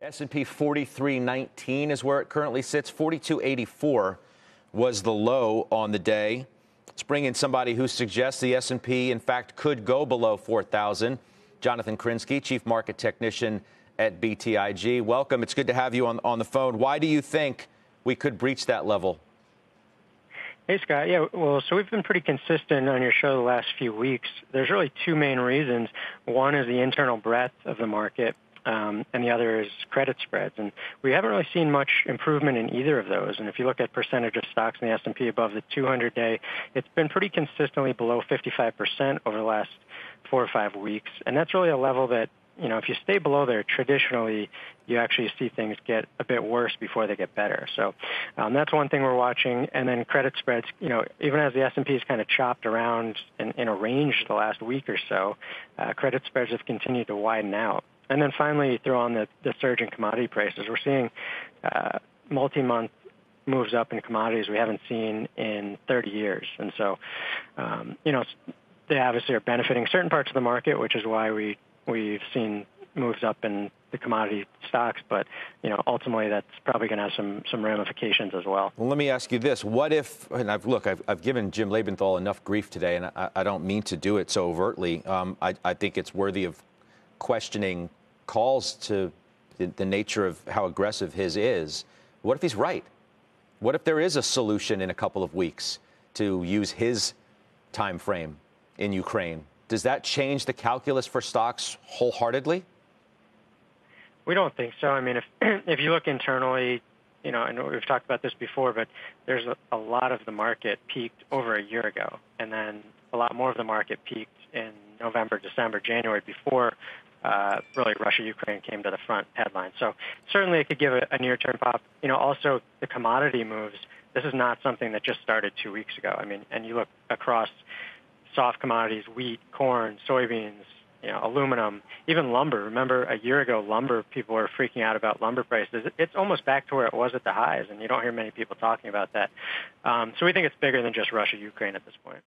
S&P 4319 is where it currently sits. 4284 was the low on the day. Let's bring in somebody who suggests the S&P, in fact, could go below 4,000. Jonathan Krinsky, Chief Market Technician at BTIG. Welcome. It's good to have you on, on the phone. Why do you think we could breach that level? Hey, Scott. Yeah, well, so we've been pretty consistent on your show the last few weeks. There's really two main reasons. One is the internal breadth of the market, um, and the other is credit spreads. And we haven't really seen much improvement in either of those. And if you look at percentage of stocks in the S&P above the 200-day, it's been pretty consistently below 55% over the last four or five weeks. And that's really a level that you know, if you stay below there, traditionally you actually see things get a bit worse before they get better. So um, that's one thing we're watching. And then credit spreads, you know, even as the S&P has kind of chopped around in, in a range the last week or so, uh, credit spreads have continued to widen out. And then finally, you throw on the, the surge in commodity prices. We're seeing uh, multi-month moves up in commodities we haven't seen in 30 years. And so, um, you know, they obviously are benefiting certain parts of the market, which is why we we've seen moves up in the commodity stocks, but you know ultimately that's probably going to have some some ramifications as well. Well, let me ask you this: What if? And I've look, I've, I've given Jim Lebenthal enough grief today, and I, I don't mean to do it so overtly. Um, I, I think it's worthy of questioning calls to the, the nature of how aggressive his is. What if he's right? What if there is a solution in a couple of weeks to use his time frame in Ukraine? Does that change the calculus for stocks wholeheartedly? We don't think so. I mean, if if you look internally, you know, and we've talked about this before, but there's a, a lot of the market peaked over a year ago, and then a lot more of the market peaked in November, December, January before uh, really Russia-Ukraine came to the front headline. So certainly it could give a, a near-term pop. You know, also the commodity moves. This is not something that just started two weeks ago. I mean, and you look across soft commodities, wheat, corn, soybeans, you know, aluminum, even lumber. Remember a year ago, lumber, people were freaking out about lumber prices. It's almost back to where it was at the highs, and you don't hear many people talking about that. Um, so we think it's bigger than just Russia, Ukraine at this point.